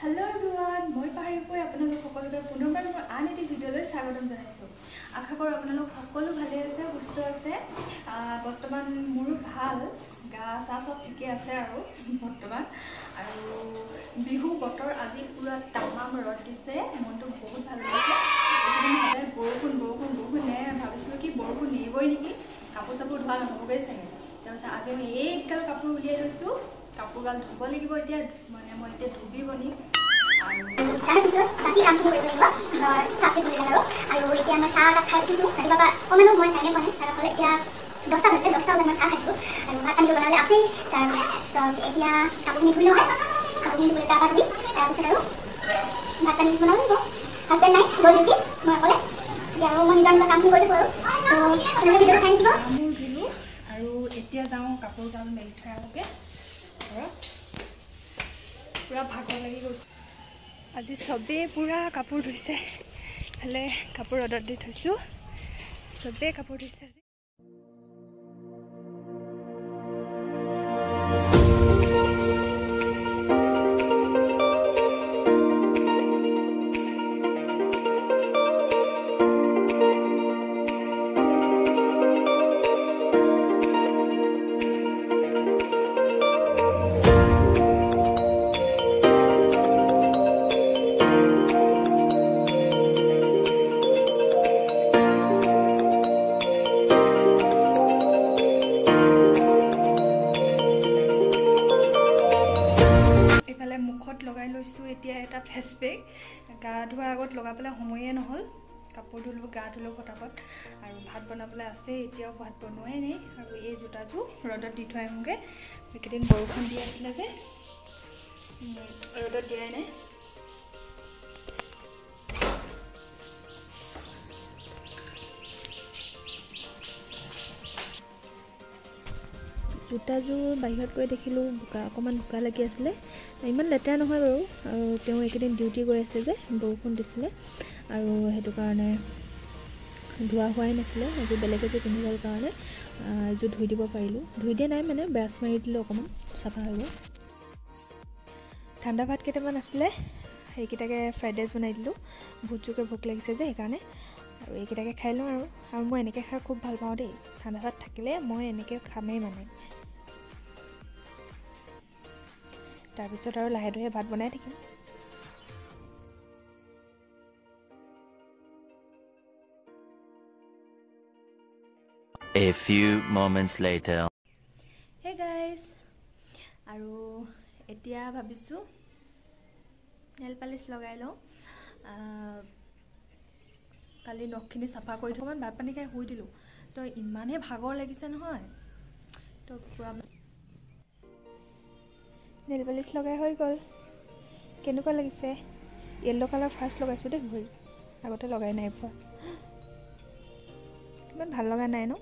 Hello everyone মই পাহৰি কৈ আপোনালোক সকলোকে পুনৰবাৰ মোৰ আন এটি ভিডিঅ'লৈ স্বাগতম জনাইছোঁ। আশা কৰোঁ আপোনালোক সকলো ভালে আছে সুস্থ আছে। বৰ্তমান মোৰো ভাল গা চা চব ঠিকে আছে আৰু বৰ্তমান। আৰু বিহু বতৰ আজি পূৰা তামাম ৰ'দ দিছে মনটো বহুত ভাল লাগিছে। বৰষুণ বৰষুণ বৰষুণ নে ভাবিছিলোঁ কি বৰষুণ নিবই নেকি কাপোৰ চাপোৰ ধোৱা নহ'বগৈ চাগে। তাৰপিছত আজি মই এইগাল কাপোৰ উলিয়াই লৈছোঁ। কাপোৰগাল ধুব লাগিব এতিয়া মানে মই এতিয়া ধুবি বনি। আৰু তাৰপিছত বাকী কামখিনি কৰিব লাগিব। ঘৰ চাফ চিকুণ কৰি আৰু। আৰু এতিয়া মই চাহ একাপ খাই উঠিছোঁ। ৰাতিপুৱা পৰা অকণমানো মই টাইমে পোৱা নাই। চাহ খাবলৈ এতিয়া দহটা বাজিলে। দহটা বজাত মই চাহ খাইছোঁ। আৰু ভাত পানীটো বনাবলৈ আছেই। তাৰপিছত এতিয়া কাপোৰখিনি ধুই লওঁ কাপোৰখিনি ধুই গা পা ধুই তাৰপিছত আৰু ভাত পানী বনাব লাগিব। হাজবেণ্ড নাই গ'ল ডিউটি মই অকলে। এতিয়া আৰু মই নিজৰ নিজৰ কামখিনি কৰি থাকোঁ আৰু। ত' আপোনালোকে ভিডিঅ'টো চাই থাকিব কামবোৰ ধুলোঁ। আৰু এতিয়া যাওঁ কাপোৰগাল মেলি থৈ আহোঁগৈ। ঘৰত। পূৰা ভাগৰ লাগি গৈছে। আজি চবেই পূৰা কাপোৰ ধুইছে। ইফালে কাপোৰ ৰ'দত দি থৈছোঁ। চবেই কাপোৰ ধুইছে আজি। ফেচ পেক গা ধোৱাৰ আগত লগাবলৈ সময়ে নহ'ল। কাপোৰ ধুলোঁ গা ধুলোঁ ফটাফট। আৰু ভাত বনাবলৈ আছেই এতিয়াও ভাত বনোৱাই নাই। আৰু এই জোতাযোৰ ৰ'দত দি থৈ আহোঁগৈ। এইকেইদিন বৰষুণ দি আছিলে যে। ৰ'দত দিয়াই নাই। জোতাযোৰ বাহিৰত গৈ দেখিলোঁ বোকা অকণমান বোকা লাগি আছিলে। ইমান লেতেৰা নহয় বাৰু। আৰু তেওঁ এইকেইদিন ডিউটি গৈ আছে যে বৰষুণ দিছিলে। আৰু সেইটো কাৰণে ধোৱা হোৱাই নাছিলে আজি বেলেগ এযোৰ পিন্ধিবৰ কাৰণে। এযোৰ ধুই দিব পাৰিলোঁ। ধুই দিয়া নাই মানে ব্ৰাছ মাৰি দিলোঁ অকণমান চাফা হৈ গ'ল। ঠাণ্ডা ভাত কেইটামান আছিলে সেইকেইটাকে ফ্ৰাইড ৰাইচ বনাই দিলোঁ। ভোট জোকে ভোক লাগিছে যে সেইকাৰণে। আৰু এইকেইটাকে খাই লওঁ আৰু। আৰু মই এনেকৈ খাই খুব ভাল পাওঁ দেই। ঠাণ্ডা ভাত থাকিলে মই এনেকৈ খামেই মানে। তাৰপিছত আৰু লাহে ধীৰে ভাত বনাই থাকিম। A few moments later. Hey guys আৰু এতিয়া ভাবিছোঁ নেল পালিচ লগাই লওঁ। কালি নখখিনি চাফা কৰি থৈ অকণমান ভাত পানী খাই শুই দিলোঁ। তো ইমানেই ভাগৰ লাগিছে নহয়। তো পূৰা নেল পালিচ লগাই হৈ গ'ল কেনেকুৱা লাগিছে য়েল্ল' কালাৰ ফাৰ্ষ্ট লগাইছোঁ দেই ভৰি আগতে লগাই নাই পোৱা ইমান ভাল লগা নাই ন